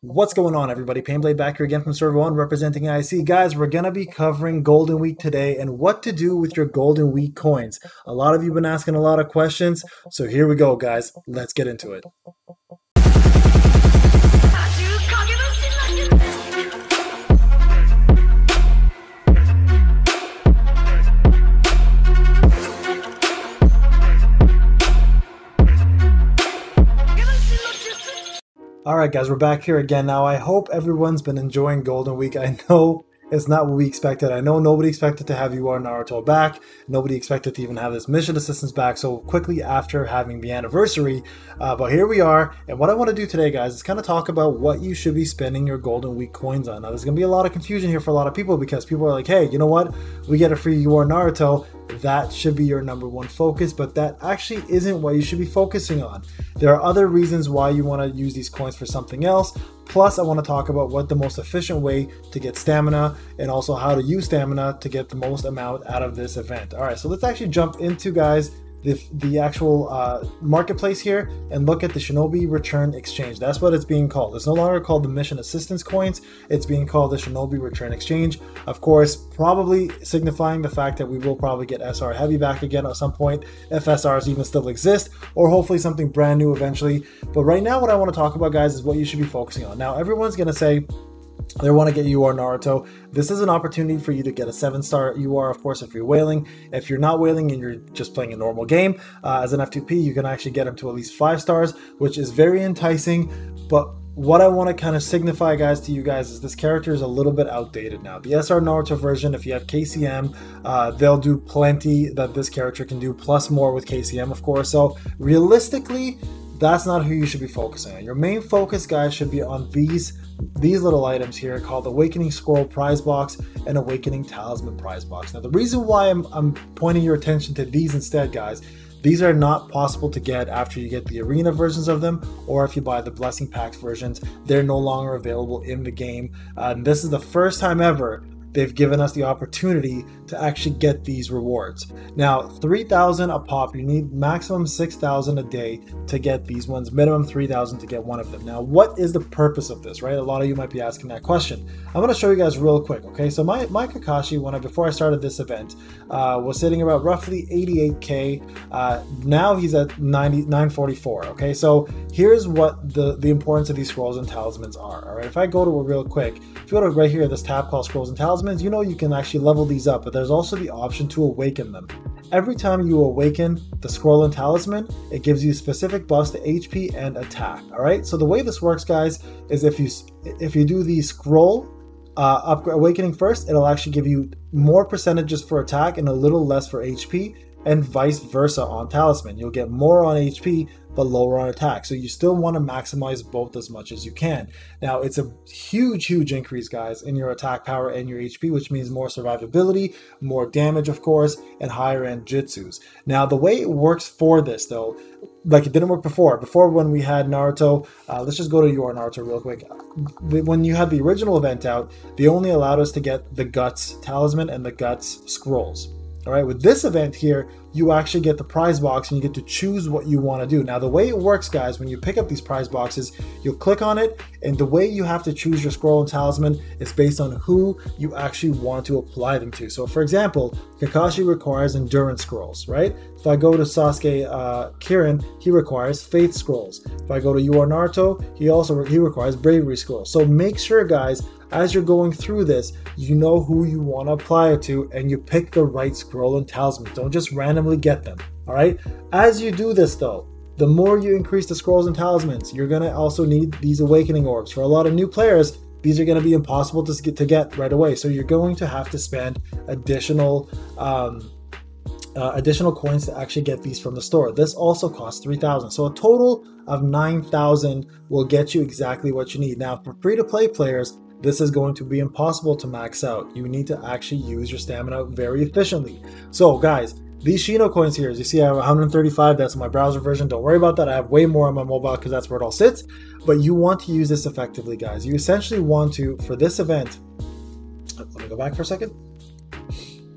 What's going on, everybody? Payneblade back here again from Server 1 representing IC. Guys, we're going to be covering Golden Week today and what to do with your Golden Week coins. A lot of you have been asking a lot of questions, so here we go, guys. Let's get into it. Right, guys, we're back here again. Now, I hope everyone's been enjoying Golden Week. I know it's not what we expected. I know nobody expected to have UR Naruto back. Nobody expected to even have this mission assistance back so quickly after having the anniversary. Uh, but here we are. And what I want to do today, guys, is kind of talk about what you should be spending your Golden Week coins on. Now, there's going to be a lot of confusion here for a lot of people because people are like, hey, you know what? We get a free UR Naruto that should be your number one focus, but that actually isn't what you should be focusing on. There are other reasons why you want to use these coins for something else. Plus, I want to talk about what the most efficient way to get stamina and also how to use stamina to get the most amount out of this event. All right, so let's actually jump into guys the, the actual uh, marketplace here and look at the Shinobi Return Exchange. That's what it's being called. It's no longer called the Mission Assistance Coins. It's being called the Shinobi Return Exchange. Of course, probably signifying the fact that we will probably get SR Heavy back again at some point if SRs even still exist, or hopefully something brand new eventually. But right now, what I want to talk about, guys, is what you should be focusing on. Now, everyone's going to say, they want to get UR Naruto. This is an opportunity for you to get a 7-star UR, of course, if you're whaling. If you're not whaling and you're just playing a normal game, uh, as an F2P, you can actually get them to at least 5 stars, which is very enticing. But what I want to kind of signify, guys, to you guys is this character is a little bit outdated now. The SR Naruto version, if you have KCM, uh, they'll do plenty that this character can do, plus more with KCM, of course. So realistically, that's not who you should be focusing on. Your main focus, guys, should be on these these little items here called Awakening Scroll Prize Box and Awakening Talisman Prize Box. Now, the reason why I'm, I'm pointing your attention to these instead, guys, these are not possible to get after you get the arena versions of them, or if you buy the Blessing Packs versions, they're no longer available in the game. Uh, and this is the first time ever they've given us the opportunity to actually get these rewards. Now, 3,000 a pop, you need maximum 6,000 a day to get these ones, minimum 3,000 to get one of them. Now, what is the purpose of this, right? A lot of you might be asking that question. I'm to show you guys real quick, okay? So my, my Kakashi, when I, before I started this event, uh, was sitting about roughly 88k. Uh, now he's at 90, 944, okay? So here's what the, the importance of these scrolls and talismans are, all right? If I go to it real quick, if you go to right here, this tab called scrolls and talismans, talismans, you know you can actually level these up, but there's also the option to awaken them. Every time you awaken the scroll and talisman, it gives you specific buffs to HP and attack. All right. So the way this works, guys, is if you if you do the scroll uh, upgrade awakening first, it'll actually give you more percentages for attack and a little less for HP, and vice versa on talisman. You'll get more on HP, but lower on attack. So you still want to maximize both as much as you can. Now, it's a huge, huge increase, guys, in your attack power and your HP, which means more survivability, more damage, of course, and higher end jutsus. Now, the way it works for this, though, like it didn't work before. Before, when we had Naruto, uh, let's just go to your Naruto real quick. When you had the original event out, they only allowed us to get the Guts Talisman and the Guts Scrolls. All right, with this event here, you actually get the prize box and you get to choose what you want to do. Now, the way it works, guys, when you pick up these prize boxes, you'll click on it, and the way you have to choose your scroll and talisman is based on who you actually want to apply them to. So, for example, Kakashi requires endurance scrolls, right? If I go to Sasuke uh, Kirin, he requires faith scrolls. If I go to UR Naruto, he also he requires bravery scrolls. So make sure, guys, as you're going through this, you know who you want to apply it to and you pick the right scroll and talisman. Don't just randomly get them. All right. As you do this, though, the more you increase the scrolls and talismans, you're going to also need these awakening orbs. For a lot of new players, these are going to be impossible to get, to get right away. So you're going to have to spend additional. Um, uh, additional coins to actually get these from the store. This also costs 3,000. So a total of 9,000 will get you exactly what you need. Now, for free to play players, this is going to be impossible to max out. You need to actually use your stamina very efficiently. So guys, these Shino coins here, as you see I have 135, that's my browser version, don't worry about that. I have way more on my mobile because that's where it all sits. But you want to use this effectively, guys. You essentially want to, for this event, let me go back for a second.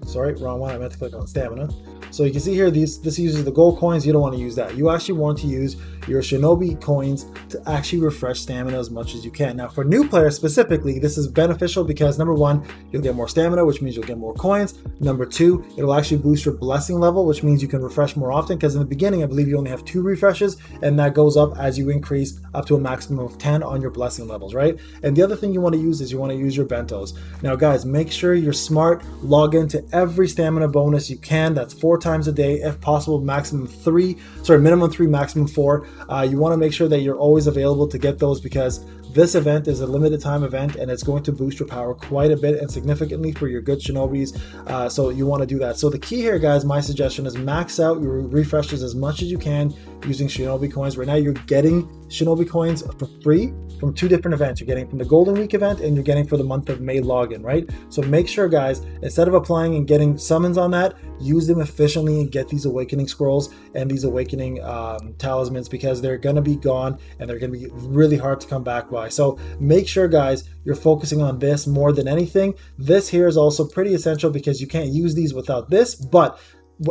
Sorry, wrong one, I meant to click on stamina. So you can see here, these this uses the gold coins. You don't want to use that. You actually want to use your Shinobi coins to actually refresh stamina as much as you can. Now, for new players specifically, this is beneficial because number one, you'll get more stamina, which means you'll get more coins. Number two, it'll actually boost your blessing level, which means you can refresh more often because in the beginning, I believe you only have two refreshes, and that goes up as you increase up to a maximum of 10 on your blessing levels, right? And the other thing you want to use is you want to use your bentos. Now, guys, make sure you're smart. Log into every stamina bonus you can. That's four times a day, if possible, maximum three, sorry, minimum three, maximum four. Uh, you want to make sure that you're always available to get those because this event is a limited time event and it's going to boost your power quite a bit and significantly for your good shinobis. Uh, so you want to do that. So the key here, guys, my suggestion is max out your refreshes as much as you can using shinobi coins. Right now, you're getting shinobi coins for free from two different events. You're getting from the Golden Week event and you're getting for the month of May login, right? So make sure, guys, instead of applying and getting summons on that, use them efficiently and get these awakening scrolls and these awakening um, talismans because they're going to be gone and they're going to be really hard to come back by. So make sure, guys, you're focusing on this more than anything. This here is also pretty essential because you can't use these without this, but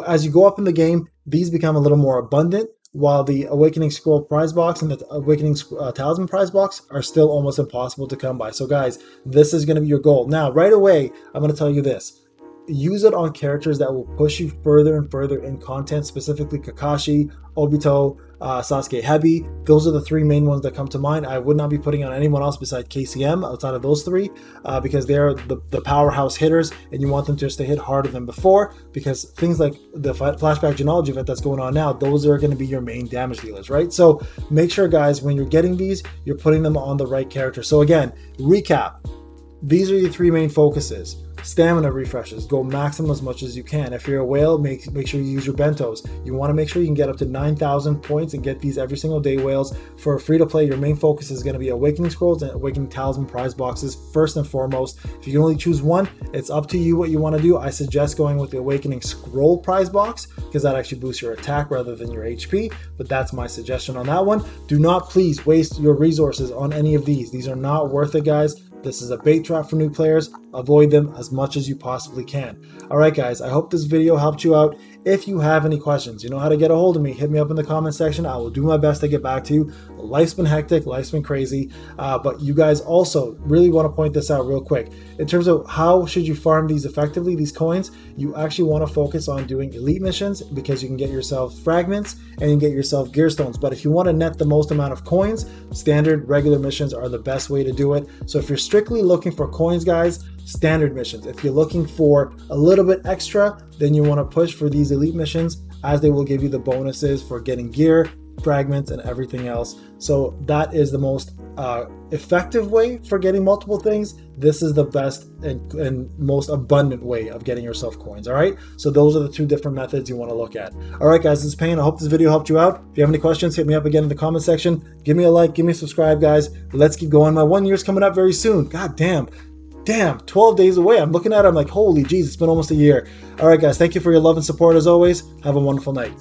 as you go up in the game, these become a little more abundant while the Awakening Scroll prize box and the Awakening uh, Talisman prize box are still almost impossible to come by. So guys, this is going to be your goal. Now, right away, I'm going to tell you this use it on characters that will push you further and further in content, specifically Kakashi, Obito, uh, Sasuke Hebi. Those are the three main ones that come to mind. I would not be putting on anyone else besides KCM outside of those three uh, because they're the, the powerhouse hitters and you want them just to hit harder than before because things like the flashback genealogy event that's going on now, those are going to be your main damage dealers, right? So make sure, guys, when you're getting these, you're putting them on the right character. So again, recap. These are your three main focuses Stamina refreshes, go maximum as much as you can. If you're a whale, make, make sure you use your bentos. You want to make sure you can get up to 9,000 points and get these every single day whales. For free to play, your main focus is going to be Awakening Scrolls and Awakening Talisman prize boxes first and foremost. If you only choose one, it's up to you what you want to do. I suggest going with the Awakening Scroll prize box because that actually boosts your attack rather than your HP, but that's my suggestion on that one. Do not please waste your resources on any of these. These are not worth it, guys. This is a bait trap for new players. Avoid them as much as you possibly can. Alright guys, I hope this video helped you out. If you have any questions, you know how to get a hold of me. Hit me up in the comment section. I will do my best to get back to you. Life's been hectic, life's been crazy, uh, but you guys also really want to point this out real quick. In terms of how should you farm these effectively, these coins, you actually want to focus on doing elite missions because you can get yourself fragments and you get yourself gear stones. But if you want to net the most amount of coins, standard regular missions are the best way to do it. So if you're strictly looking for coins, guys, standard missions. If you're looking for a little bit extra, then you want to push for these elite missions as they will give you the bonuses for getting gear, fragments, and everything else. So that is the most uh, effective way for getting multiple things. This is the best and, and, most abundant way of getting yourself coins. All right. So those are the two different methods you want to look at. All right, guys. This is Payne. I hope this video helped you out. If you have any questions, hit me up again in the comment section. Give me a like. Give me a subscribe, guys. Let's keep going. My one year is coming up very soon. God damn damn, 12 days away. I'm looking at it, I'm like, holy jeez, it's been almost a year. All right, guys, thank you for your love and support as always. Have a wonderful night.